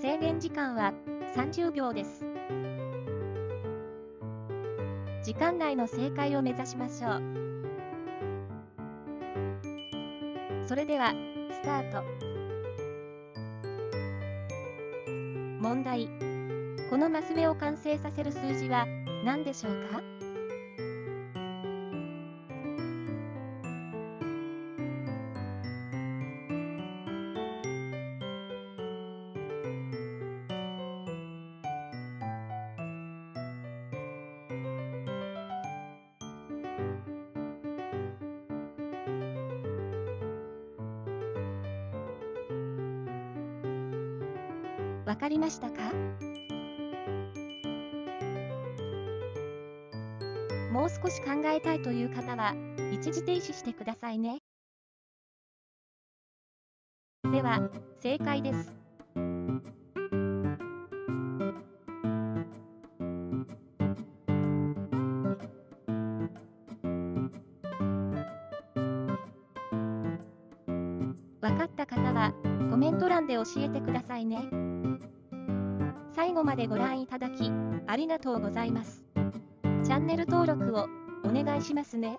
制限時間は30秒です。時間内の正解を目指しましょう。それでは、スタート。問題。このマス目を完成させる数字は何でしょうか？わかりましたか？もう少し考えたいという方は、一時停止してくださいね。では、正解です。わかった方、メント欄で教えてくださいね。最後までご覧いただき、ありがとうございます。チャンネル登録をお願いしますね。